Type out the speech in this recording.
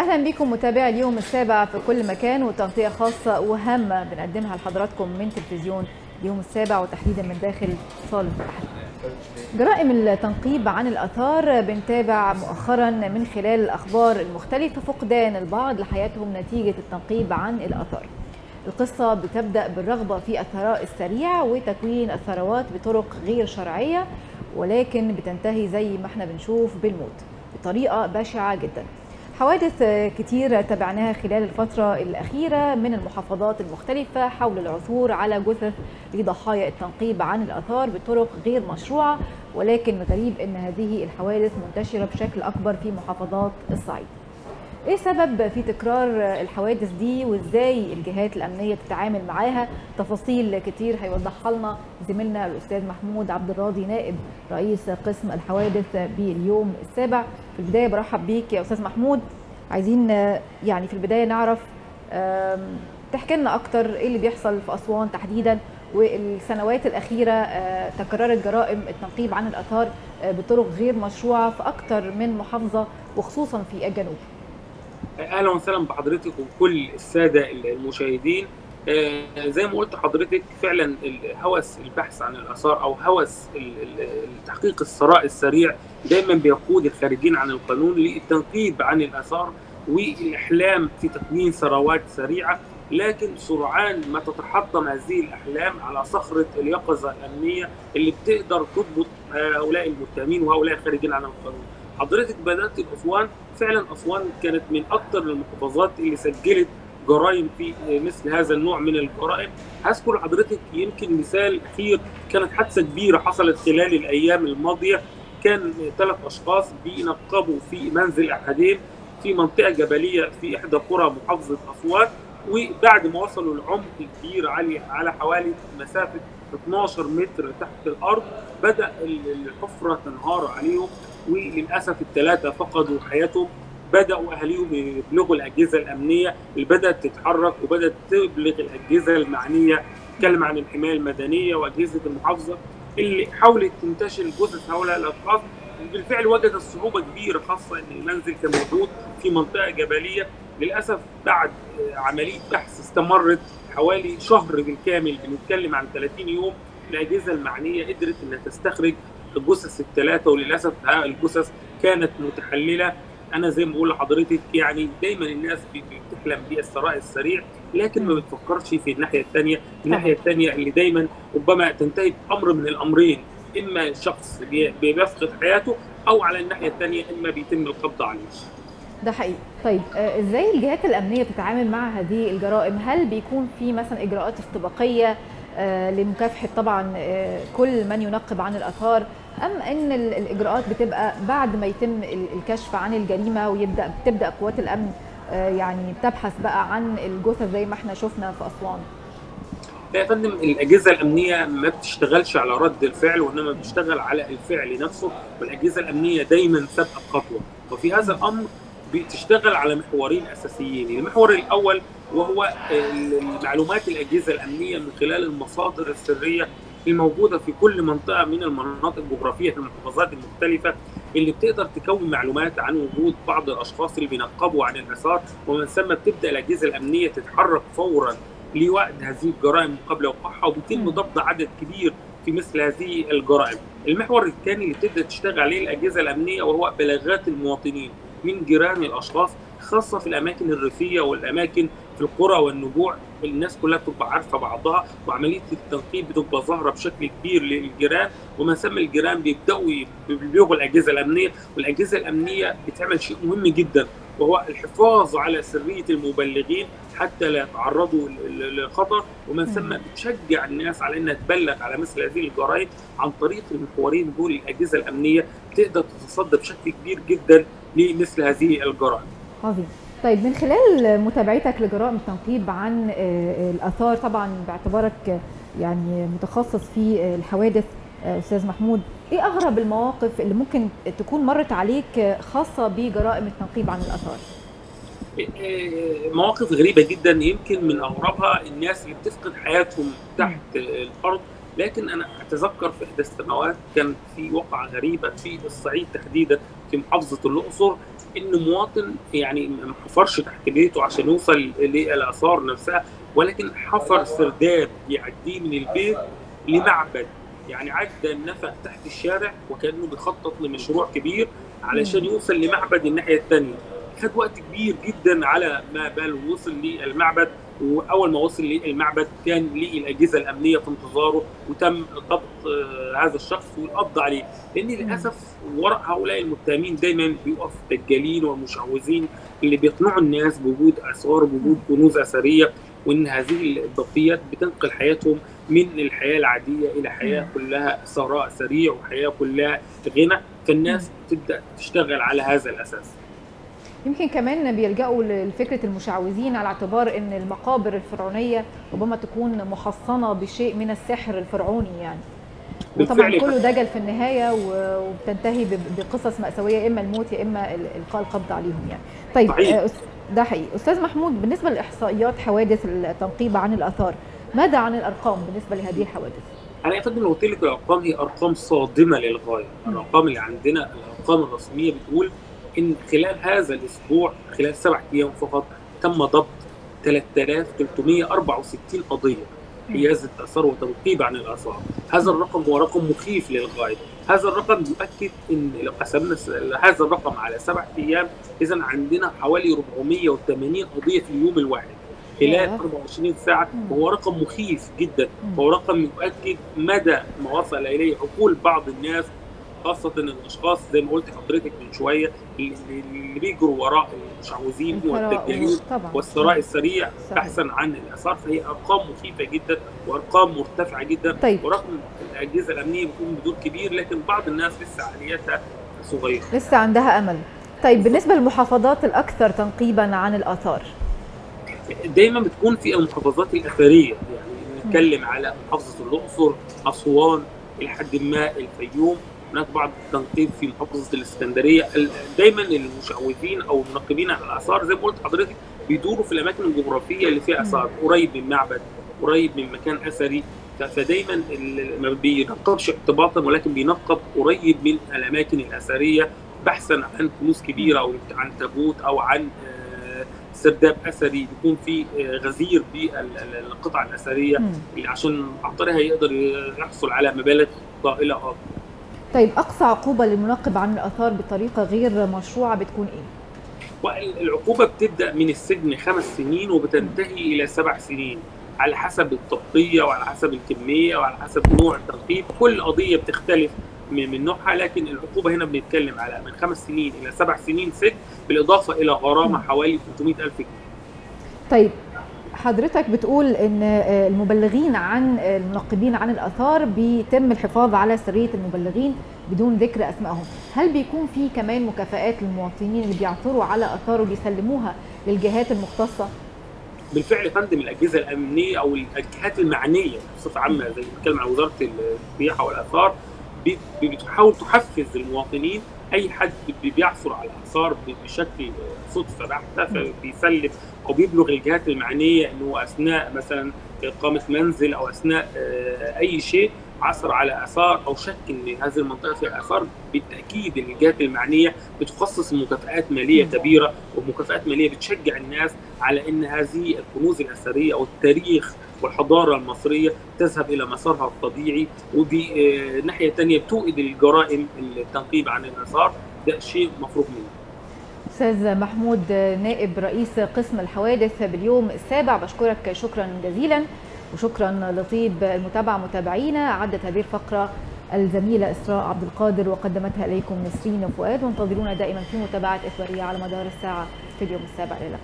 أهلا بكم متابعي اليوم السابع في كل مكان وتغطية خاصة وهامة بنقدمها لحضراتكم من تلفزيون اليوم السابع وتحديدا من داخل صالة الأحد. جرائم التنقيب عن الأثار بنتابع مؤخرا من خلال الأخبار المختلفة فقدان البعض لحياتهم نتيجة التنقيب عن الأثار. القصة بتبدأ بالرغبة في الثراء السريع وتكوين الثروات بطرق غير شرعية ولكن بتنتهي زي ما إحنا بنشوف بالموت بطريقة بشعة جدا. حوادث كتير تابعناها خلال الفترة الأخيرة من المحافظات المختلفة حول العثور على جثث لضحايا التنقيب عن الآثار بطرق غير مشروعة ولكن الغريب أن هذه الحوادث منتشرة بشكل أكبر في محافظات الصعيد. إيه سبب في تكرار الحوادث دي وازاي الجهات الأمنية بتتعامل معاها؟ تفاصيل كتير هيوضحها لنا زميلنا الأستاذ محمود عبد الراضي نائب رئيس قسم الحوادث باليوم السابع. في البداية برحب بيك يا أستاذ محمود. عايزين يعني في البداية نعرف تحكي لنا أكتر إيه اللي بيحصل في أسوان تحديدا والسنوات الأخيرة تكررت جرائم التنقيب عن الأثار بطرق غير مشروعة في أكتر من محافظة وخصوصا في الجنوب. أهلا وسهلا بحضرتك وكل السادة المشاهدين آه زي ما قلت حضرتك فعلا هوس البحث عن الآثار أو هوس تحقيق الثراء السريع دايما بيقود الخارجين عن القانون للتنقيب عن الآثار والإحلام في تكوين ثروات سريعة لكن سرعان ما تتحطم هذه الأحلام على صخرة اليقظة الأمنية اللي بتقدر تضبط هؤلاء المتهمين وهؤلاء الخارجين عن القانون. حضرتك بدات باسوان فعلا اسوان كانت من أكثر المحافظات اللي سجلت جرائم في مثل هذا النوع من الجرائم. هذكر حضرتك يمكن مثال أخير كانت حادثة كبيرة حصلت خلال الأيام الماضية. كان ثلاث أشخاص بينقبوا في منزل أحدهم في منطقة جبلية في إحدى قرى محافظة اسوان وبعد ما وصلوا لعمق كبير علي على حوالي مسافة 12 متر تحت الأرض بدأ الحفرة تنهار عليهم. وللاسف الثلاثة فقدوا حياتهم. بدأوا أهاليهم يبلغوا الأجهزة الأمنية. اللي بدأت تتحرك وبدأت تبلغ الأجهزة المعنية. تتكلم عن الحماية المدنية وأجهزة المحافظة اللي حاولت تنتشل جثث هؤلاء الاشخاص بالفعل وجدت صعوبة كبيرة خاصة إن المنزل كان موجود في منطقة جبلية. للأسف بعد عملية بحث استمرت حوالي شهر بالكامل بنتكلم عن 30 يوم. الأجهزة المعنية قدرت إنها تستخرج الجثث الثلاثة وللأسف الجثث كانت متحللة. أنا زي ما بقول لحضرتك يعني دايما الناس بتحلم بالثراء السريع لكن ما بتفكرش في الناحية الثانية الناحية الثانية اللي دايما ربما تنتهي بأمر من الأمرين إما شخص بيفقد حياته أو على الناحية الثانية إما بيتم القبض عليه. ده حقيقي. طيب إزاي الجهات الأمنية بتتعامل مع هذه الجرائم؟ هل بيكون في مثلا إجراءات استباقية لمكافحة طبعا كل من ينقب عن الاثار أم إن الإجراءات بتبقى بعد ما يتم الكشف عن الجريمة ويبدا بتبدأ قوات الأمن يعني تبحث بقى عن الجثث زي ما إحنا شفنا في أسوان. لا يا فندم الأجهزة الأمنية ما بتشتغلش على رد الفعل وإنما بتشتغل على الفعل نفسه والأجهزة الأمنية دايما سابقة خطوه وفي هذا الأمر بتشتغل على محورين أساسيين، المحور الأول وهو معلومات الأجهزة الأمنية من خلال المصادر السرية الموجودة في كل منطقة من المناطق الجغرافية في المحافظات المختلفة اللي بتقدر تكون معلومات عن وجود بعض الأشخاص اللي بينقبوا عن الاثار ومن ثم بتبدأ الأجهزة الأمنية تتحرك فورا لوقت هذه الجرائم قبل وقوعها وبيتم ضبط عدد كبير في مثل هذه الجرائم. المحور الثاني اللي بتبدا تشتغل عليه الأجهزة الأمنية وهو بلاغات المواطنين من جيران الأشخاص خاصة في الأماكن الريفية والأماكن في القرى والنجوع الناس كلها بتبقى عارفة بعضها وعملية التنقيب بتبقى ظاهرة بشكل كبير للجيران ومن ثم الجيران بيبدأوا يبلغوا الأجهزة الأمنية والأجهزة الأمنية بتعمل شيء مهم جدا وهو الحفاظ على سرية المبلغين حتى لا يتعرضوا للخطر ومن ثم بتشجع الناس على إنها تبلغ على مثل هذه الجرائم عن طريق المحورين دول الأجهزة الأمنية تقدر تتصدى بشكل كبير جدا لمثل هذه الجرائم. عظيم. طيب من خلال متابعتك لجرائم التنقيب عن الآثار طبعا باعتبارك يعني متخصص في الحوادث أستاذ محمود إيه أغرب المواقف اللي ممكن تكون مرت عليك خاصة بجرائم التنقيب عن الآثار؟ مواقف غريبة جدا يمكن من أغربها الناس اللي بتفقد حياتهم تحت الأرض. لكن أنا أتذكر في إحدى السنوات كان في وقعة غريبة في الصعيد تحديدا في محافظة الأقصر. ان مواطن يعني ما حفرش تحت بيته عشان يوصل للآثار نفسها ولكن حفر سرداب يعديه من البيت لمعبد. يعني عدى النفق تحت الشارع وكأنه بيخطط لمشروع كبير علشان يوصل لمعبد الناحية الثانية خد وقت كبير جدا على ما بال وصل للمعبد وأول ما وصل للمعبد كان لقي الاجهزه الأمنية في انتظاره وتم ضبط هذا الشخص والقبض عليه. لأن للأسف وراء هؤلاء المتهمين دايما بيقف الدجالين والمشعوذين اللي بيقنعوا الناس بوجود آثار بوجود كنوز أثرية وإن هذه الضبطيات بتنقل حياتهم من الحياة العادية إلى حياة كلها ثراء سريع وحياة كلها غنى. فالناس تبدأ تشتغل على هذا الأساس. يمكن كمان بيلجأوا لفكرة المشعوذين على اعتبار إن المقابر الفرعونية ربما تكون محصنة بشيء من السحر الفرعوني يعني. وطبعا كله دجل في النهاية وبتنتهي بقصص مأساوية إما الموت يا إما إلقاء القبض عليهم يعني. طيب صحيح. ده حقيقي. أستاذ محمود بالنسبة لإحصائيات حوادث التنقيب عن الآثار ماذا عن الأرقام بالنسبة لهذه الحوادث؟ أنا يا فندم قلت لك الأرقام هي أرقام صادمة للغاية. الأرقام اللي عندنا الأرقام الرسمية بتقول إن خلال هذا الأسبوع خلال سبع أيام فقط تم ضبط 3364 قضية. حيازه اثار وتنقيب عن الآثار. هذا الرقم هو رقم مخيف للغاية. هذا الرقم يؤكد إن لو قسمنا هذا الرقم على سبع أيام اذا عندنا حوالي 480 قضية في اليوم الواحد. خلال 24 ساعة وهو رقم مخيف جدا. هو رقم يؤكد مدى ما وصل إليه عقول بعض الناس خاصة الأشخاص زي ما قلت حضرتك من شوية اللي بيجروا وراء المشعوذين والدجالين والثراء السريع بحثا عن الآثار فهي أرقام مخيفة جدا وأرقام مرتفعة جدا طيب. ورغم الأجهزة الأمنية بتقوم بدور كبير لكن بعض الناس لسه عملياتها صغيرة. لسه عندها أمل. طيب بالنسبة للمحافظات الأكثر تنقيبا عن الآثار؟ دايما بتكون في المحافظات الأثرية يعني نتكلم على محافظة الأقصر أسوان إلى حد ما الفيوم هناك بعض التنقيب في محافظة الإسكندرية. دايما المشعوذين أو المنقبين على الآثار زي ما قلت حضرتك بيدوروا في الأماكن الجغرافية اللي فيها آثار. قريب من معبد قريب من مكان أثري. فدايما ما بينقبش اعتباطا ولكن بينقب قريب من الأماكن الأثرية بحثا عن كنوز كبيرة أو عن تابوت أو عن سرداب أثري. يكون في غزير بالقطع الأثرية اللي عشان عن طريقها يقدر يحصل على مبالغ طائلة أكبر. طيب أقصى عقوبة للمنقب عن الآثار بطريقة غير مشروعة بتكون إيه؟ والعقوبة بتبدأ من السجن خمس سنين وبتنتهي إلى سبع سنين على حسب التغطية وعلى حسب الكمية وعلى حسب نوع التنقيب كل قضية بتختلف من نوعها لكن العقوبة هنا بنتكلم على من خمس سنين إلى سبع سنين سجن بالإضافة إلى غرامة حوالي 300000 جنيه. طيب حضرتك بتقول إن المبلغين عن المنقبين عن الآثار بيتم الحفاظ على سرية المبلغين بدون ذكر أسمائهم، هل بيكون في كمان مكافآت للمواطنين اللي بيعثروا على آثار وبيسلموها للجهات المختصة؟ بالفعل يا فندم الأجهزة الأمنية أو الجهات المعنية بصفة عامة زي بنتكلم عن وزارة السياحه والآثار بتحاول تحفز المواطنين. أي حد بيعثر على الاثار بشكل صدفة بحته فبيسلم أو بيبلغ الجهات المعنية إنه أثناء مثلا إقامة منزل أو أثناء أي شيء عثر على آثار أو شك إن هذه المنطقة فيها آثار بالتأكيد الجهات المعنية بتخصص مكافآت مالية كبيرة ومكافآت مالية بتشجع الناس على إن هذه الكنوز الأثرية أو التاريخ والحضارة المصرية تذهب إلى مسارها الطبيعي وبناحيه ثانية بتوئد الجرائم التنقيب عن الآثار. ده شيء مفروغ منه. أستاذ محمود نائب رئيس قسم الحوادث باليوم السابع. بشكرك شكرا جزيلا وشكرا لطيب المتابعة متابعينا. عدت هذه الفقرة الزميلة إسراء عبد القادر وقدمتها إليكم نسرين فؤاد. وانتظرونا دائما في متابعة اخباريه على مدار الساعة في اليوم السابع. إلى اللقاء.